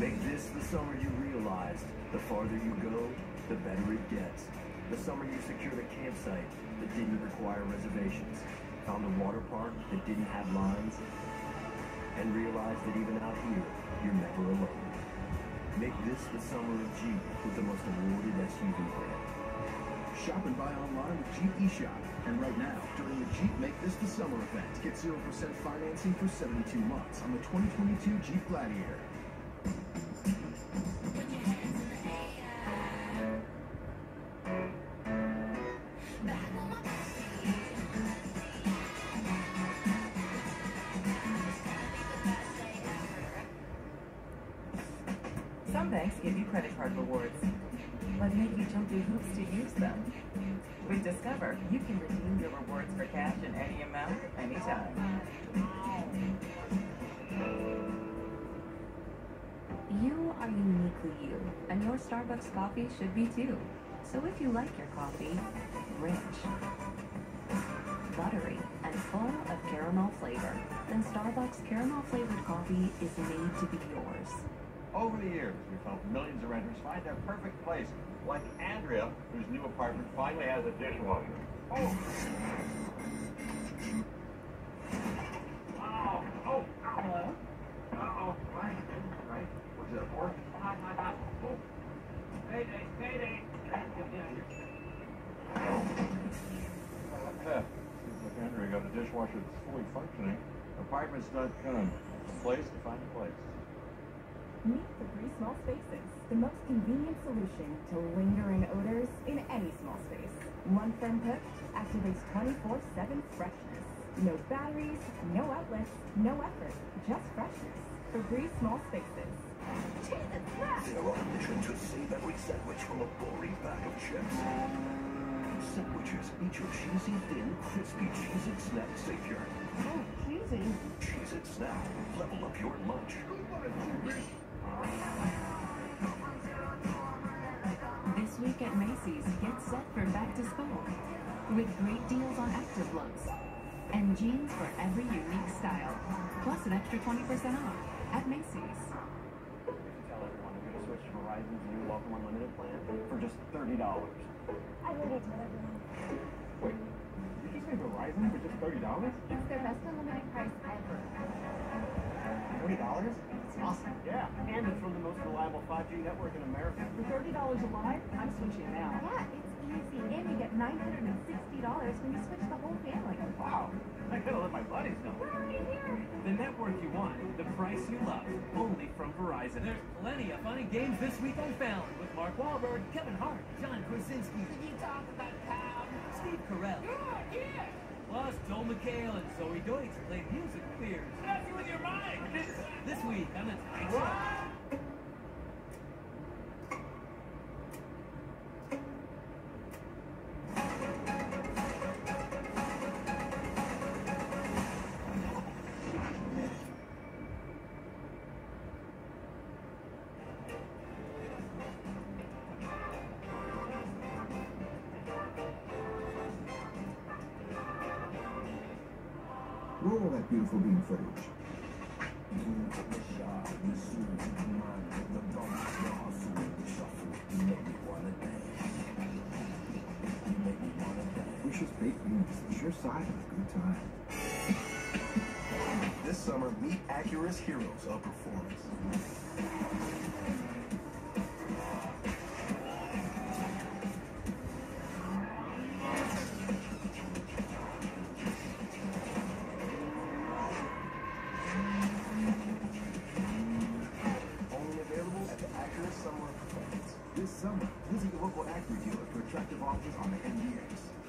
Make this the summer you realized the farther you go, the better it gets. The summer you secured a campsite that didn't require reservations, found a water park that didn't have lines, and realized that even out here, you're never alone. Make this the summer of Jeep with the most awarded SUV brand. Shop and buy online with Jeep eShop. And right now, during the Jeep Make This the Summer event, get 0% financing for 72 months on the 2022 Jeep Gladiator. Some banks give you credit card rewards, but make you jump through hoops to use them. With Discover, you can redeem your rewards for cash in any amount, anytime. You are uniquely you, and your Starbucks coffee should be too. So if you like your coffee rich, buttery, and full of caramel flavor, then Starbucks caramel flavored coffee is made to be yours. Over the years, we've helped millions of renters find their perfect place, like Andrea, whose new apartment finally has a dishwasher. Oh! Wow! Oh! Hello? Uh-oh! Right, right. What's that for? Hot, hot, hot. Oh! Mayday! Mayday! Seems like Andrea got a dishwasher that's fully functioning. Apartments.com. Place to find a place. Meet the three small spaces, the most convenient solution to lingering odors in any small space. One firm push activates 24-7 freshness. No batteries, no outlets, no effort, just freshness. Febreze small spaces. They're on a mission to save every sandwich from a gory bag of chips. Sandwiches, eat your cheesy, thin, crispy Cheez-It snack savior. Oh, cheesy. Cheez-It snack. Level up your lunch. This week at Macy's, get set for back to school with great deals on active looks and jeans for every unique style, plus an extra 20% off at Macy's. tell everyone they're going to switch to Verizon's new Welcome Unlimited plan for just $30. I already told everyone. Wait, did you just say Verizon for just $30? It's their best unlimited price ever. $30? Awesome. Yeah, and it's from the most reliable 5G network in America. For $30 a line, I'm switching now. Yeah, it's easy. And you get $960 when you switch the whole family. Wow, I gotta let my buddies know. We're already here. The network you want, the price you love, only from Verizon. There's plenty of funny games this week on Fallon with Mark Wahlberg, Kevin Hart, John Krasinski, Did you talk about Pam? Steve Carell. Yeah, yeah. Plus, Joel McHale and Zoey Deutch play music queers. That's with your mind. This week on the Tonight Roll that beautiful bean footage. Delicious baked beans, the sure sign of a good time. This summer, meet Acura's heroes of performance. This summer, visit your local Acura dealer for attractive offers on the MDX.